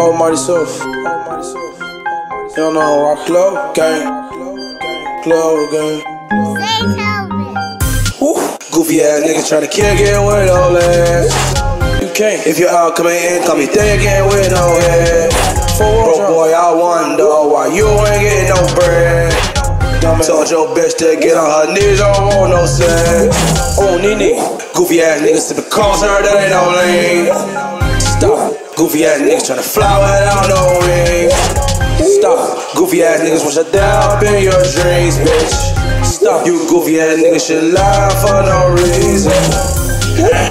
Almighty Self. Almighty Self. Y'all know Rock Club Gang. Club Gang. Woo. Goofy ass nigga tryna to kill again with no ass. You can't. If you're out, come in, come me thick again with no head. Bro, boy, I wonder why you ain't getting no bread. Told your bitch to get on her knees, I don't want no sex. Oh, Nene. Goofy ass niggas sippin' calls her, that ain't no lean. Stop. Goofy ass niggas tryna fly without no wings. Stop. Goofy ass niggas want shut down up in your dreams, bitch. Stop. You goofy ass niggas should lie for no reason.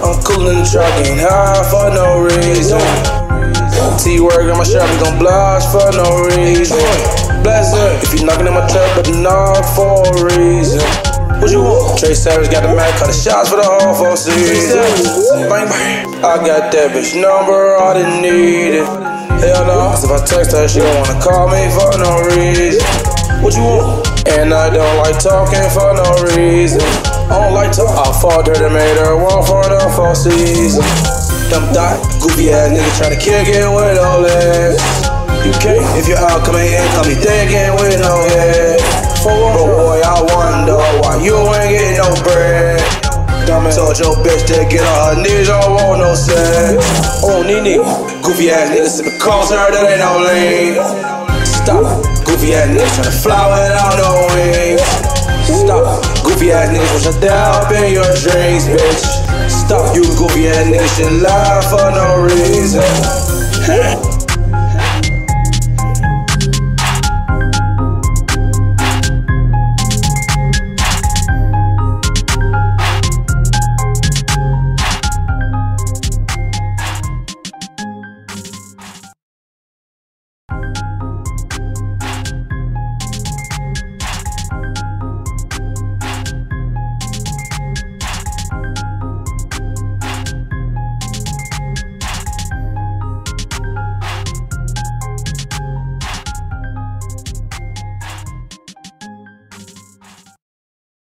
I'm cool in the truck, ain't high for no reason. T work on my shop, gon' blush for no reason. Bless it. If you knocking in my trap, but not for a reason. What you want? Tray Savage got the Mac, cut the shots for the whole four season. Bang bang. I got that bitch number, I didn't need it. Hell no. Cause if I text her, she don't wanna call me for no reason. What you want? And I don't like talking for no reason. I don't like talk. I fought her and made her walk for the four season. Dumb dot, goofy ass nigga tryna kick again with no legs. You can't if you're out coming in, call me thinking with no head. Bro, boy, I wonder why you ain't getting no bread. Told your bitch to get on her knees, I don't want no sex. Oh, Nene, goofy ass niggas sippin' calls her, that ain't no lean. Stop, goofy ass niggas tryna fly without no wings. Stop, goofy ass niggas shut down up in your dreams, bitch. Stop, you goofy ass niggas should lie for no reason.